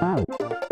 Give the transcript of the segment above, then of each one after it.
Oh.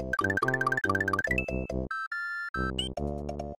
フフフ。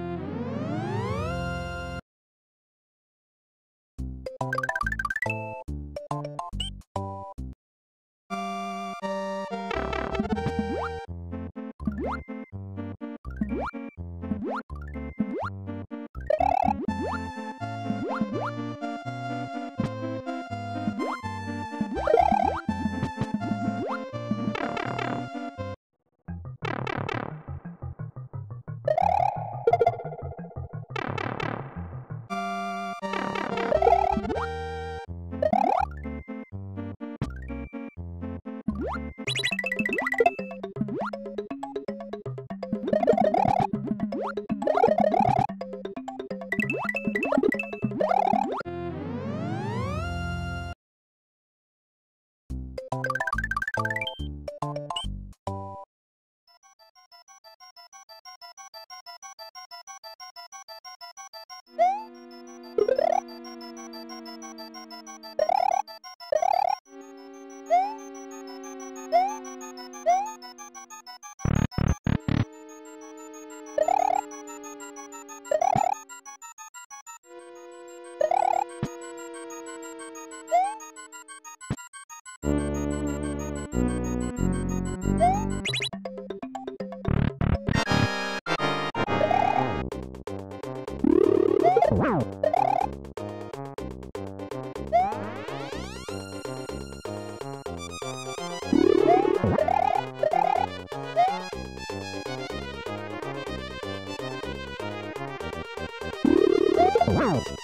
Wow.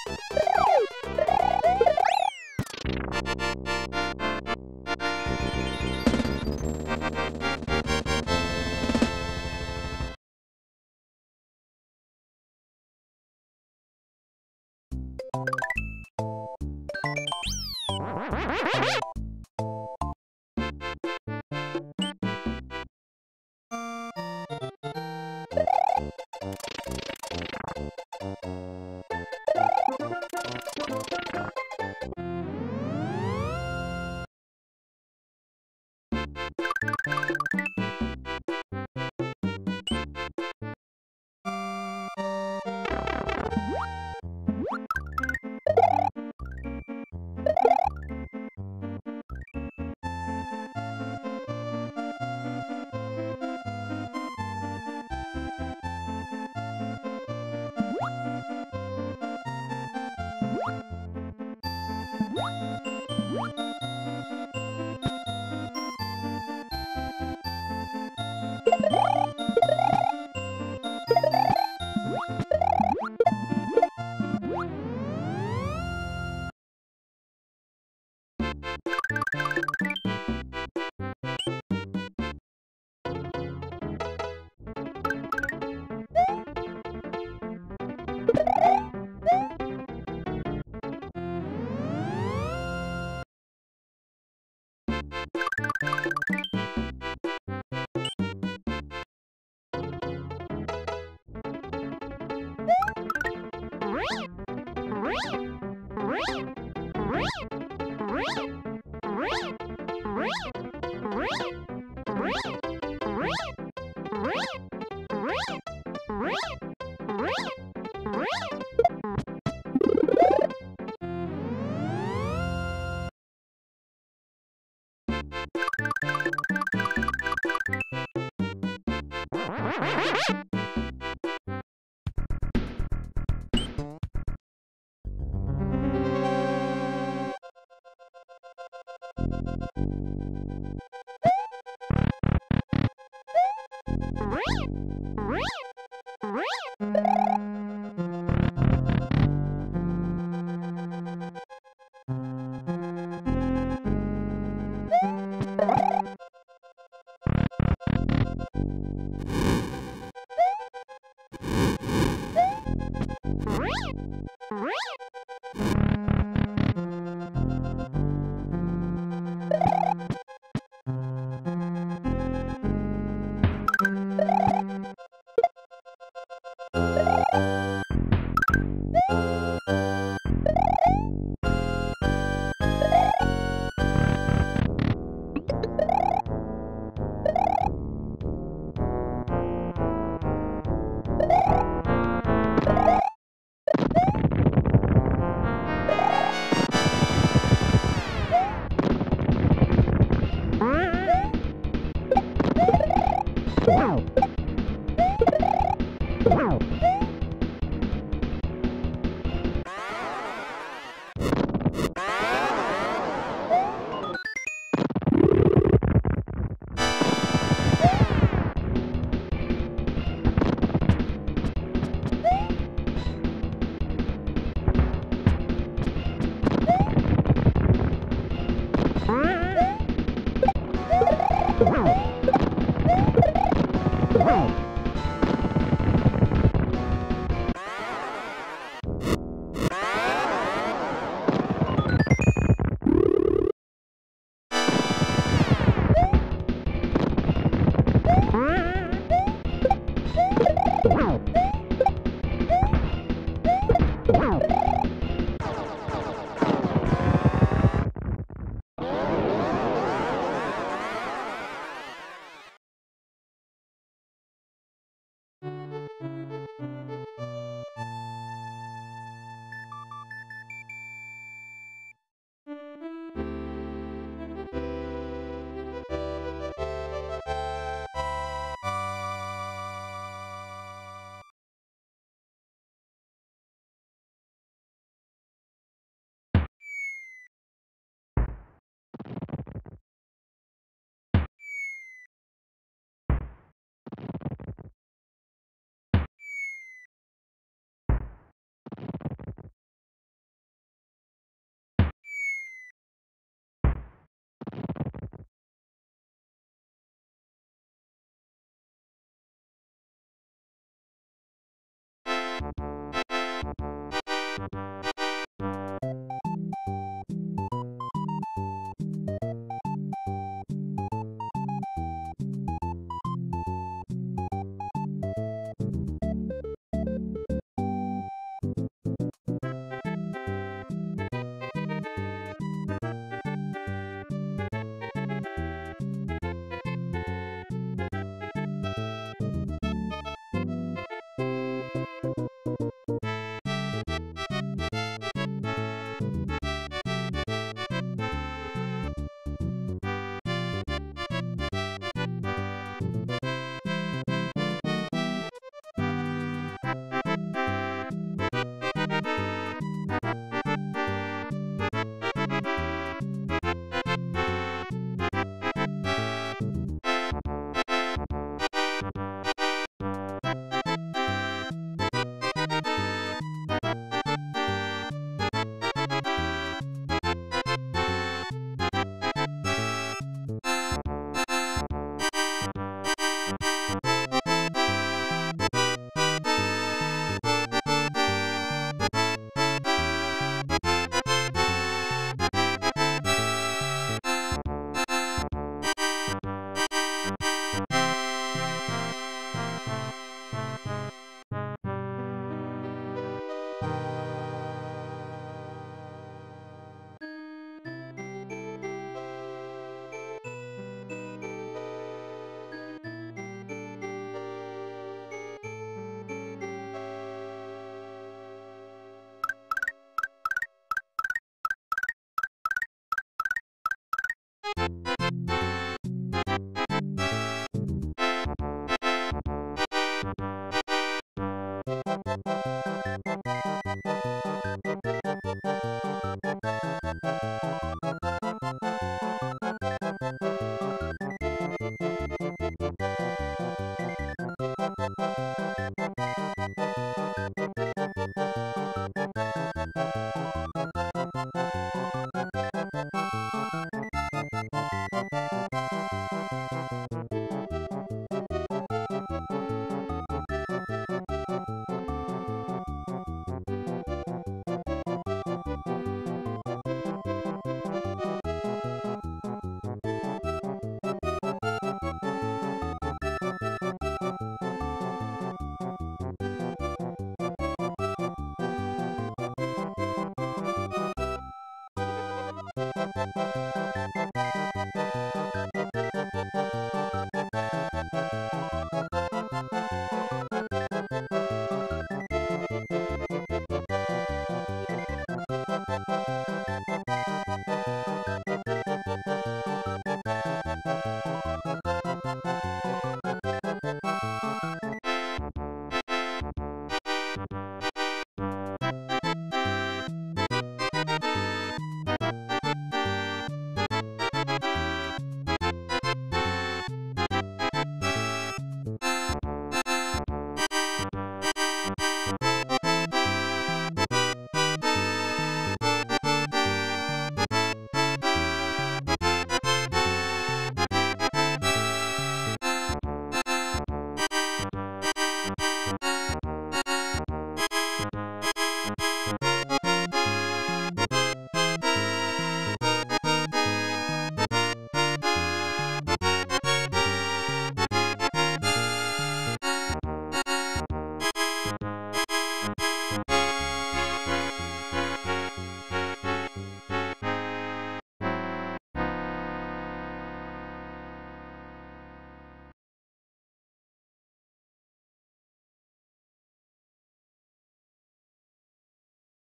ん? Thank you. Thank you.